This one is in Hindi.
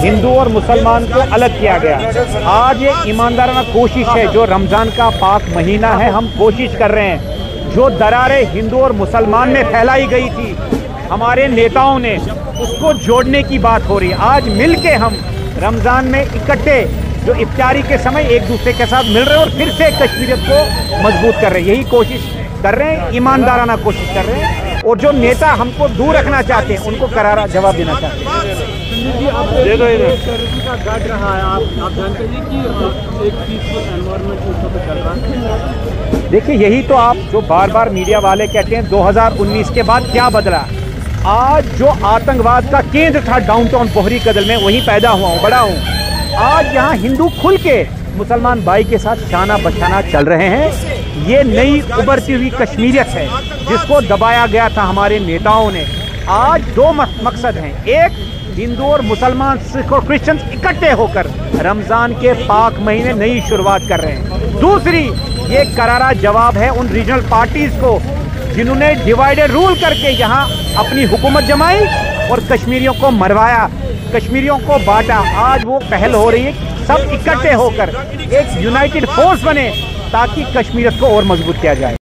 हिंदू और मुसलमान को अलग किया गया। आज ये ईमानदाराना कोशिश है, जो रमज़ान का पाक महीना है, हम कोशिश कर रहे हैं। जो दरारें हिंदू और मुसलमान में फैलाई गई थी, हमारे नेताओं ने, उसको जोड़ने की बात हो रही। है आज मिल के हम रमज़ान में इकट्ठे, जो इफ्तारी के समय एक दूसरे के साथ मिल रहे हैं और फिर से कश्मीरियत को मज़बूत कर रहे हैं। यही कोशिश कर रहे हैं, ईमानदाराना कोशिश कर रहे हैं। और जो नेता हमको दूर रखना चाहते हैं, उनको करारा जवाब देना चाहते हैं। दे दो इधर। का गार्ड रहा है आप आप जानते हैं कि एक पीसफुल एनवायरनमेंट उस पर चल रहा है। देखिए यही तो आप जो बार बार मीडिया वाले कहते हैं 2019 के बाद क्या बदला? आज जो आतंकवाद का केंद्र था डाउनटाउन बोहरी कदल में वहीं पैदा हुआ हूँ बड़ा हूँ। आज यहाँ हिंदू खुल के मुसलमान भाई के साथ शाना बशाना चल रहे हैं। ये नई उभरती हुई कश्मीरियत है जिसको दबाया गया था हमारे नेताओं ने। आज दो मकसद हैं। एक हिंदू और मुसलमान सिख और क्रिश्चियन इकट्ठे होकर रमज़ान के पाक महीने नई शुरुआत कर रहे हैं। दूसरी, ये करारा जवाब है उन रीजनल पार्टीज़ को, जिन्होंने डिवाइडेड रूल करके यहाँ अपनी हुकूमत जमाई और कश्मीरियों को मरवाया। कश्मीरियों को बांटा। आज वो पहल हो रही है सब इकट्ठे होकर एक यूनाइटेड फोर्स बने ताकि कश्मीरियत को और मज़बूत किया जाए।